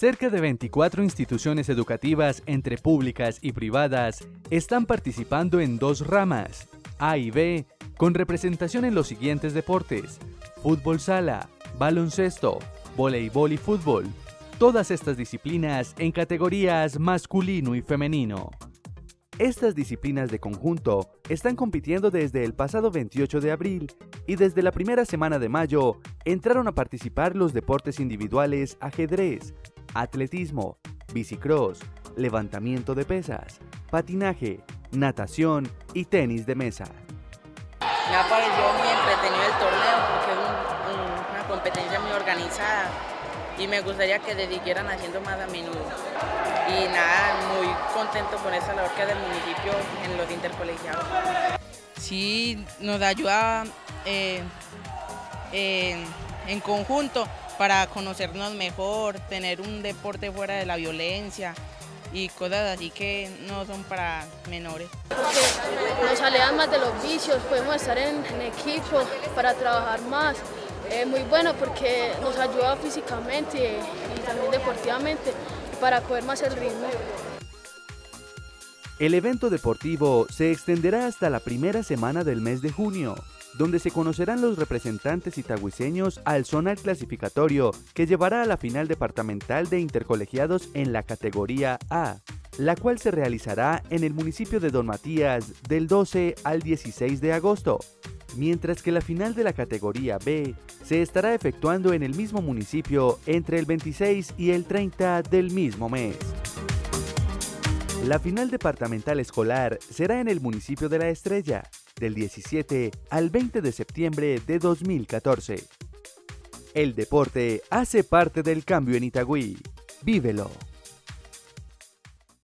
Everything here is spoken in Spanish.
Cerca de 24 instituciones educativas entre públicas y privadas están participando en dos ramas, A y B, con representación en los siguientes deportes, fútbol sala, baloncesto, voleibol y fútbol, todas estas disciplinas en categorías masculino y femenino. Estas disciplinas de conjunto están compitiendo desde el pasado 28 de abril y desde la primera semana de mayo entraron a participar los deportes individuales ajedrez, atletismo, bicicross, levantamiento de pesas, patinaje, natación y tenis de mesa. Me ha parecido muy entretenido el torneo porque es una competencia muy organizada y me gustaría que dedicieran haciendo más a menudo. Y nada, muy contento por esa labor que del municipio en los intercolegiados. Sí, nos ayuda eh, en conjunto para conocernos mejor, tener un deporte fuera de la violencia y cosas así que no son para menores. Nos alejan más de los vicios, podemos estar en, en equipo para trabajar más es muy bueno porque nos ayuda físicamente y también deportivamente para coger más el ritmo. El evento deportivo se extenderá hasta la primera semana del mes de junio, donde se conocerán los representantes itagüiseños al zonal clasificatorio que llevará a la final departamental de intercolegiados en la categoría A, la cual se realizará en el municipio de Don Matías del 12 al 16 de agosto mientras que la final de la categoría B se estará efectuando en el mismo municipio entre el 26 y el 30 del mismo mes. La final departamental escolar será en el municipio de La Estrella, del 17 al 20 de septiembre de 2014. El deporte hace parte del cambio en Itagüí. Vívelo.